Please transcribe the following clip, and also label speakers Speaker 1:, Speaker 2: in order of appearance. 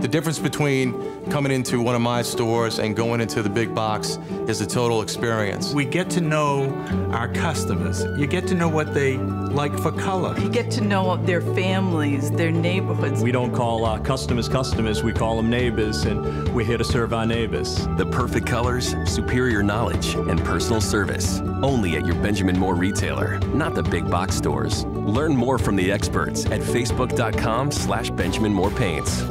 Speaker 1: The difference between coming into one of my stores and going into the big box is the total experience.
Speaker 2: We get to know our customers. You get to know what they like for color.
Speaker 3: You get to know their families, their neighborhoods.
Speaker 4: We don't call our customers customers, we call them neighbors, and we're here to serve our neighbors.
Speaker 5: The perfect colors, superior knowledge, and personal service. Only at your Benjamin Moore retailer, not the big box stores. Learn more from the experts at facebook.com slash Benjamin Moore Paints.